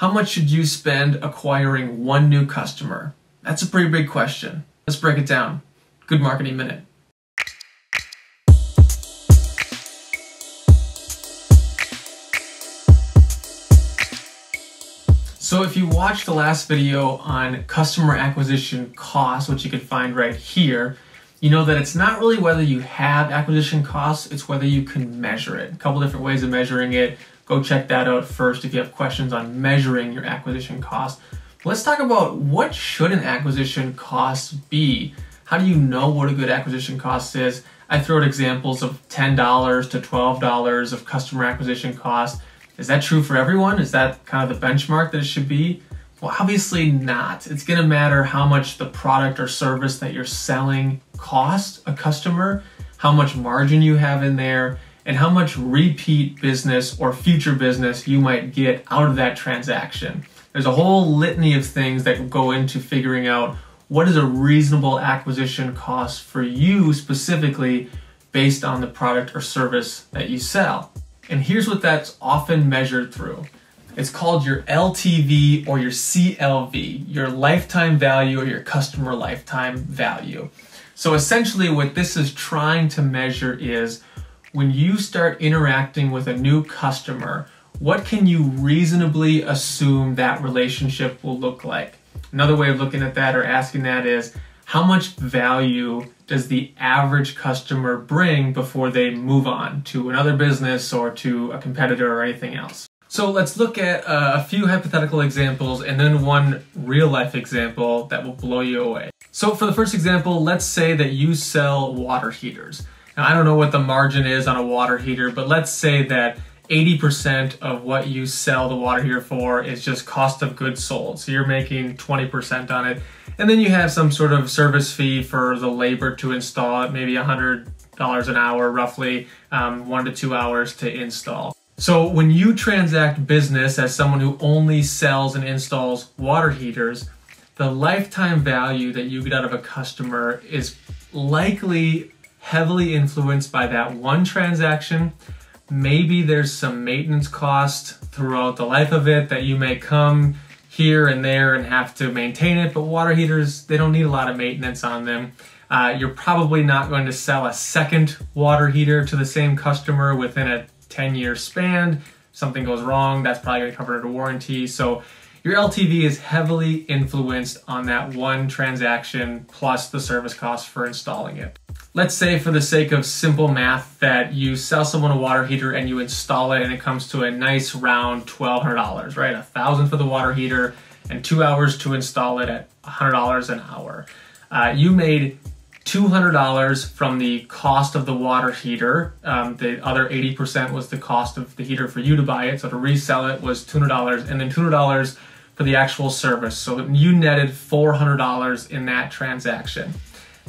How much should you spend acquiring one new customer? That's a pretty big question. Let's break it down. Good Marketing Minute. So if you watched the last video on customer acquisition costs, which you can find right here, you know that it's not really whether you have acquisition costs, it's whether you can measure it. A couple different ways of measuring it. Go check that out first if you have questions on measuring your acquisition cost. Let's talk about what should an acquisition cost be? How do you know what a good acquisition cost is? I throw out examples of $10 to $12 of customer acquisition cost is that true for everyone? Is that kind of the benchmark that it should be? Well, obviously not. It's going to matter how much the product or service that you're selling costs a customer, how much margin you have in there, and how much repeat business or future business you might get out of that transaction. There's a whole litany of things that go into figuring out what is a reasonable acquisition cost for you specifically based on the product or service that you sell. And here's what that's often measured through. It's called your LTV or your CLV, your lifetime value or your customer lifetime value. So essentially what this is trying to measure is when you start interacting with a new customer, what can you reasonably assume that relationship will look like? Another way of looking at that or asking that is how much value does the average customer bring before they move on to another business or to a competitor or anything else? So let's look at uh, a few hypothetical examples and then one real life example that will blow you away. So for the first example, let's say that you sell water heaters. Now I don't know what the margin is on a water heater, but let's say that 80% of what you sell the water heater for is just cost of goods sold. So you're making 20% on it. And then you have some sort of service fee for the labor to install it, maybe $100 an hour, roughly um, one to two hours to install. So when you transact business as someone who only sells and installs water heaters, the lifetime value that you get out of a customer is likely heavily influenced by that one transaction Maybe there's some maintenance cost throughout the life of it that you may come here and there and have to maintain it, but water heaters, they don't need a lot of maintenance on them. Uh, you're probably not going to sell a second water heater to the same customer within a 10 year span. Something goes wrong, that's probably to cover under warranty. So your LTV is heavily influenced on that one transaction plus the service cost for installing it. Let's say for the sake of simple math that you sell someone a water heater and you install it and it comes to a nice round $1,200, right? A thousand for the water heater and two hours to install it at $100 an hour. Uh, you made $200 from the cost of the water heater. Um, the other 80% was the cost of the heater for you to buy it. So to resell it was $200 and then $200 for the actual service. So you netted $400 in that transaction.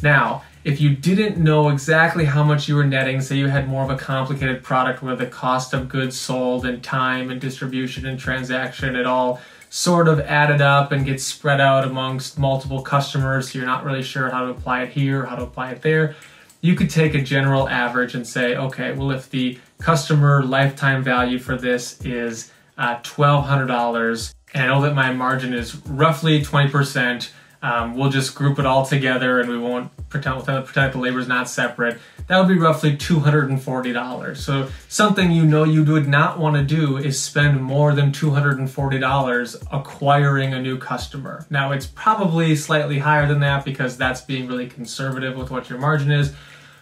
Now, if you didn't know exactly how much you were netting, say you had more of a complicated product where the cost of goods sold and time and distribution and transaction, it all sort of added up and gets spread out amongst multiple customers, so you're not really sure how to apply it here, how to apply it there, you could take a general average and say, okay, well, if the customer lifetime value for this is uh, $1,200, and I know that my margin is roughly 20%, um, we'll just group it all together and we won't pretend, pretend the labor is not separate. That would be roughly $240. So something you know you would not want to do is spend more than $240 acquiring a new customer. Now it's probably slightly higher than that because that's being really conservative with what your margin is.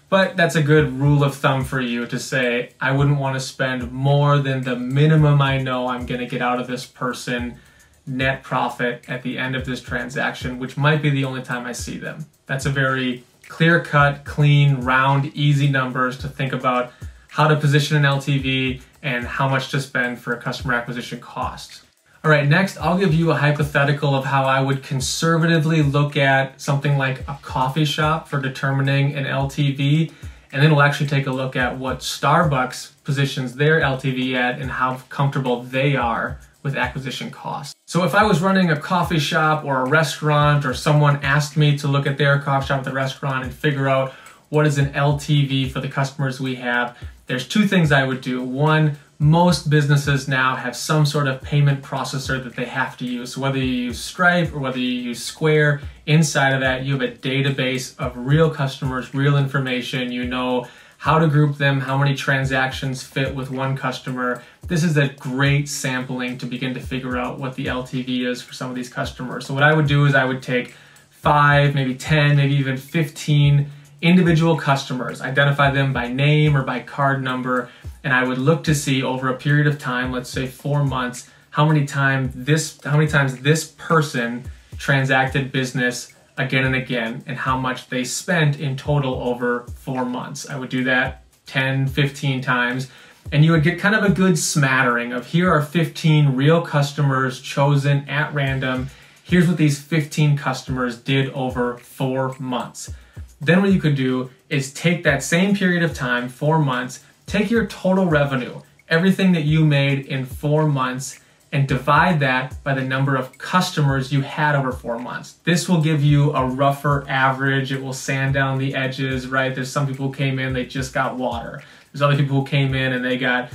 But that's a good rule of thumb for you to say, I wouldn't want to spend more than the minimum I know I'm going to get out of this person net profit at the end of this transaction, which might be the only time I see them. That's a very clear cut, clean, round, easy numbers to think about how to position an LTV and how much to spend for a customer acquisition cost. All right, next I'll give you a hypothetical of how I would conservatively look at something like a coffee shop for determining an LTV, and then we'll actually take a look at what Starbucks positions their LTV at and how comfortable they are with acquisition costs. So if I was running a coffee shop or a restaurant or someone asked me to look at their coffee shop at the restaurant and figure out what is an LTV for the customers we have, there's two things I would do. One, most businesses now have some sort of payment processor that they have to use. So whether you use Stripe or whether you use Square, inside of that you have a database of real customers, real information. You know how to group them, how many transactions fit with one customer. This is a great sampling to begin to figure out what the LTV is for some of these customers. So what I would do is I would take five, maybe 10, maybe even 15 individual customers, identify them by name or by card number, and I would look to see over a period of time, let's say four months, how many time this how many times this person transacted business again and again and how much they spent in total over four months. I would do that 10, 15 times and you would get kind of a good smattering of here are 15 real customers chosen at random. Here's what these 15 customers did over four months. Then what you could do is take that same period of time, four months, take your total revenue, everything that you made in four months, and divide that by the number of customers you had over four months. This will give you a rougher average. It will sand down the edges, right? There's some people who came in, they just got water. There's other people who came in and they got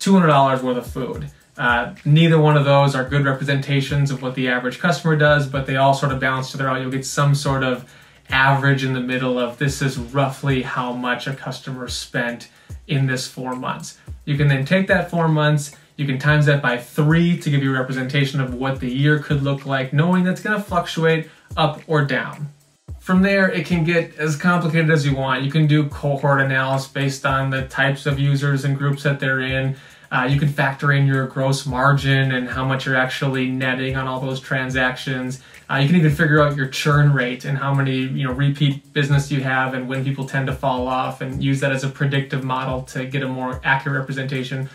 $200 worth of food. Uh, neither one of those are good representations of what the average customer does, but they all sort of balance each other out. You'll get some sort of average in the middle of this is roughly how much a customer spent in this four months. You can then take that four months, you can times that by three to give you a representation of what the year could look like, knowing that's gonna fluctuate up or down. From there, it can get as complicated as you want. You can do cohort analysis based on the types of users and groups that they're in. Uh, you can factor in your gross margin and how much you're actually netting on all those transactions. Uh, you can even figure out your churn rate and how many you know repeat business you have and when people tend to fall off, and use that as a predictive model to get a more accurate representation.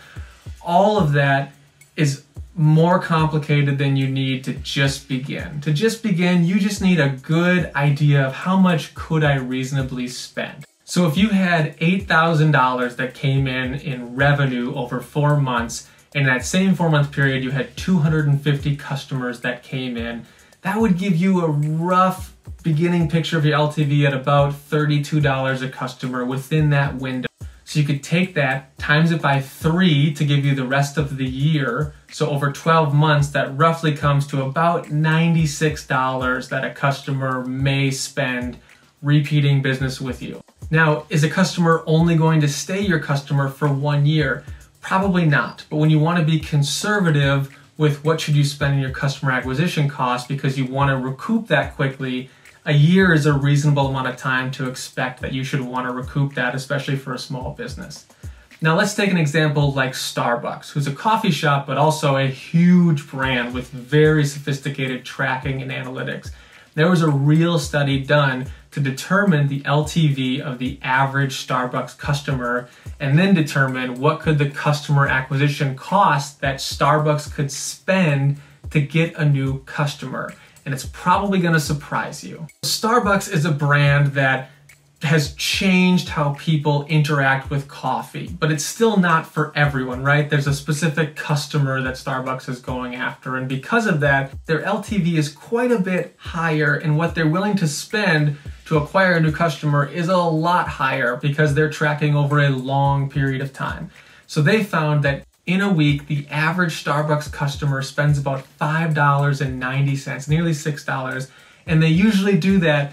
All of that is more complicated than you need to just begin. To just begin, you just need a good idea of how much could I reasonably spend. So if you had $8,000 that came in in revenue over four months, in that same four month period, you had 250 customers that came in, that would give you a rough beginning picture of your LTV at about $32 a customer within that window. So you could take that, times it by three to give you the rest of the year. So over 12 months, that roughly comes to about $96 that a customer may spend repeating business with you. Now, is a customer only going to stay your customer for one year? Probably not. But when you want to be conservative with what should you spend in your customer acquisition cost because you want to recoup that quickly, a year is a reasonable amount of time to expect that you should want to recoup that, especially for a small business. Now let's take an example like Starbucks, who's a coffee shop but also a huge brand with very sophisticated tracking and analytics. There was a real study done to determine the LTV of the average Starbucks customer and then determine what could the customer acquisition cost that Starbucks could spend to get a new customer. And it's probably gonna surprise you. Starbucks is a brand that has changed how people interact with coffee, but it's still not for everyone, right? There's a specific customer that Starbucks is going after, and because of that, their LTV is quite a bit higher, and what they're willing to spend to acquire a new customer is a lot higher because they're tracking over a long period of time. So they found that in a week, the average Starbucks customer spends about $5.90, nearly $6, and they usually do that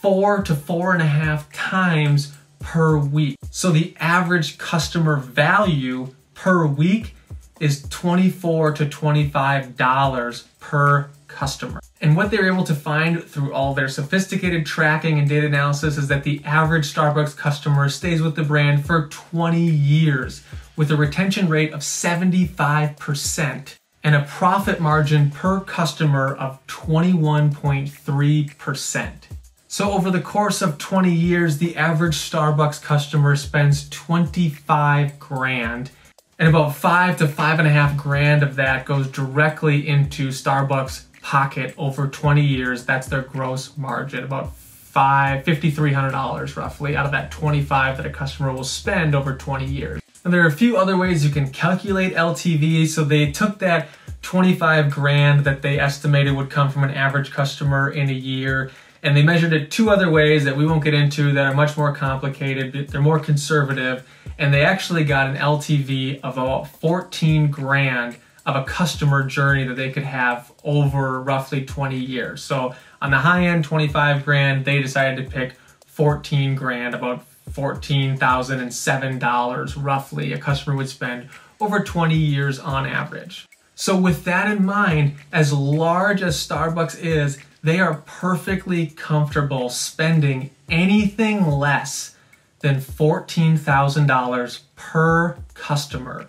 four to four and a half times per week. So the average customer value per week is 24 to $25 per customer. And what they're able to find through all their sophisticated tracking and data analysis is that the average Starbucks customer stays with the brand for 20 years with a retention rate of 75% and a profit margin per customer of 21.3%. So over the course of 20 years, the average Starbucks customer spends 25 grand and about five to five and a half grand of that goes directly into Starbucks pocket over 20 years. That's their gross margin, about five, $5,300 roughly out of that 25 that a customer will spend over 20 years. And there are a few other ways you can calculate LTV. So they took that 25 grand that they estimated would come from an average customer in a year And they measured it two other ways that we won't get into that are much more complicated. They're more conservative. And they actually got an LTV of about 14 grand of a customer journey that they could have over roughly 20 years. So on the high end, 25 grand, they decided to pick 14 grand, about $14,007 roughly a customer would spend over 20 years on average. So with that in mind, as large as Starbucks is, they are perfectly comfortable spending anything less than $14,000 per customer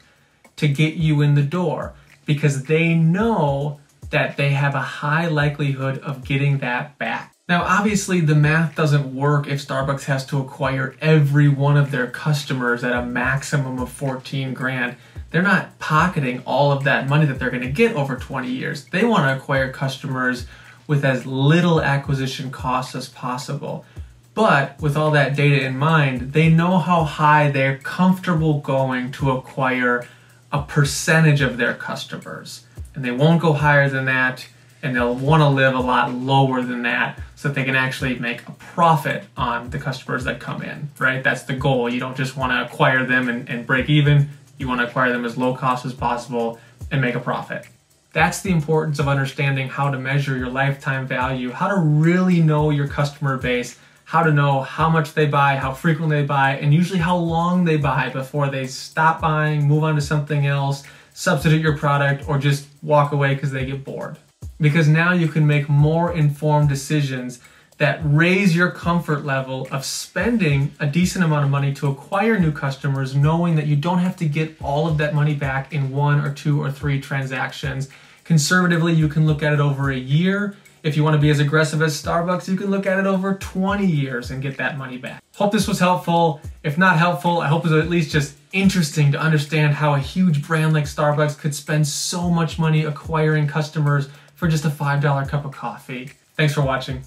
to get you in the door because they know that they have a high likelihood of getting that back. Now, obviously, the math doesn't work if Starbucks has to acquire every one of their customers at a maximum of 14 grand. They're not pocketing all of that money that they're going to get over 20 years. They want to acquire customers with as little acquisition costs as possible. But with all that data in mind, they know how high they're comfortable going to acquire a percentage of their customers. And they won't go higher than that and they'll want to live a lot lower than that so that they can actually make a profit on the customers that come in, right? That's the goal. You don't just want to acquire them and, and break even. You want to acquire them as low cost as possible and make a profit. That's the importance of understanding how to measure your lifetime value, how to really know your customer base, how to know how much they buy, how frequently they buy, and usually how long they buy before they stop buying, move on to something else, substitute your product, or just walk away because they get bored because now you can make more informed decisions that raise your comfort level of spending a decent amount of money to acquire new customers, knowing that you don't have to get all of that money back in one or two or three transactions. Conservatively, you can look at it over a year. If you want to be as aggressive as Starbucks, you can look at it over 20 years and get that money back. Hope this was helpful. If not helpful, I hope it was at least just interesting to understand how a huge brand like Starbucks could spend so much money acquiring customers for just a $5 cup of coffee. Thanks for watching.